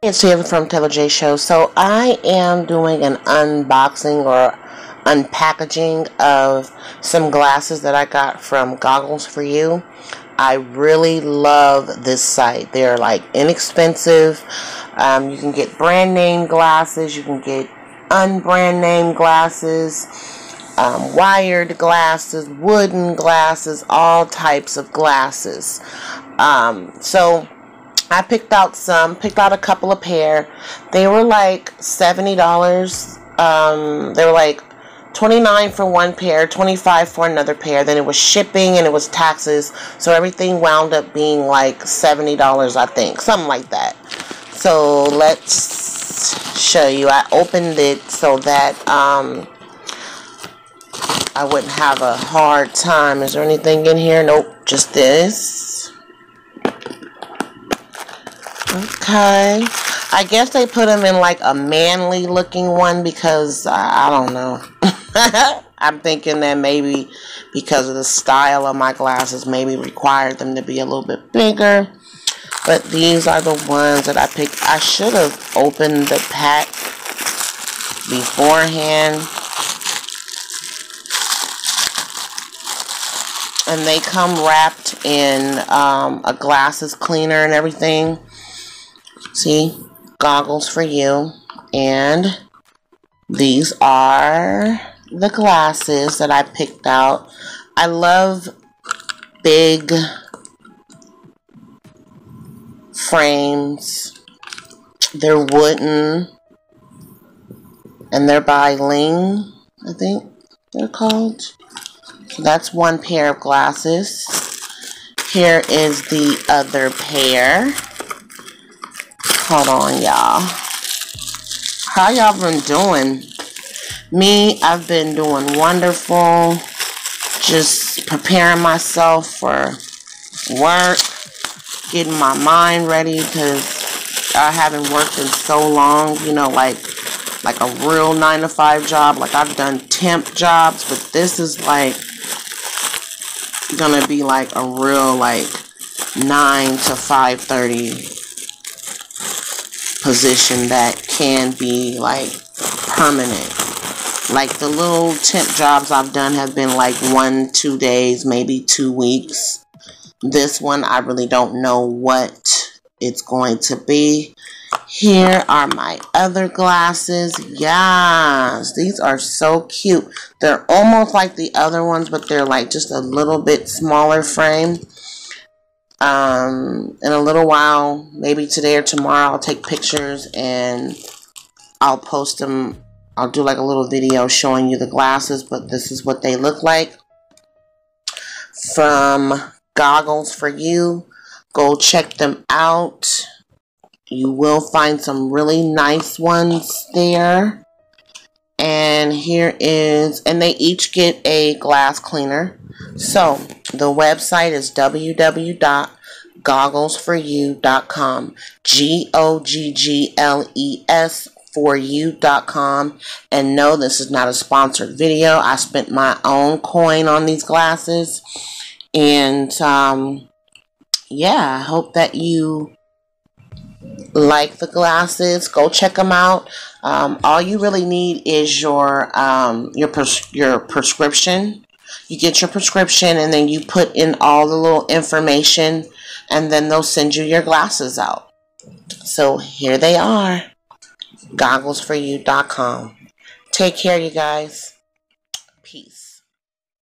It's Taylor from Taylor J Show. So I am doing an unboxing or unpackaging of some glasses that I got from Goggles for You. I really love this site. They're like inexpensive. Um, you can get brand name glasses. You can get unbrand name glasses. Um, wired glasses, wooden glasses, all types of glasses. Um, so I picked out some, picked out a couple of pair. They were like $70. Um, they were like 29 for one pair, 25 for another pair. Then it was shipping and it was taxes. So everything wound up being like $70, I think. Something like that. So let's show you. I opened it so that um, I wouldn't have a hard time. Is there anything in here? Nope, just this. Okay. I guess they put them in like a manly looking one because uh, I don't know. I'm thinking that maybe because of the style of my glasses, maybe required them to be a little bit bigger. But these are the ones that I picked. I should have opened the pack beforehand. And they come wrapped in um, a glasses cleaner and everything. See, goggles for you. And these are the glasses that I picked out. I love big frames. They're wooden. And they're by Ling, I think they're called. So that's one pair of glasses. Here is the other pair. Hold on, y'all. How y'all been doing? Me, I've been doing wonderful. Just preparing myself for work. Getting my mind ready because I haven't worked in so long. You know, like like a real 9 to 5 job. Like I've done temp jobs, but this is like gonna be like a real like 9 to 5.30 position that can be like permanent. Like the little temp jobs I've done have been like one, two days, maybe two weeks. This one, I really don't know what it's going to be. Here are my other glasses. Yes, these are so cute. They're almost like the other ones, but they're like just a little bit smaller frame um, in a little while, maybe today or tomorrow, I'll take pictures and I'll post them. I'll do like a little video showing you the glasses, but this is what they look like. From Goggles for You. Go check them out. You will find some really nice ones there. And here is, and they each get a glass cleaner. So the website is www.gogglesforyou.com. G O G G L E S for you.com. And no, this is not a sponsored video. I spent my own coin on these glasses. And um, yeah, I hope that you like the glasses. Go check them out. Um, all you really need is your um, your pres your prescription. You get your prescription and then you put in all the little information and then they'll send you your glasses out. So here they are. Gogglesforyou.com. Take care, you guys. Peace.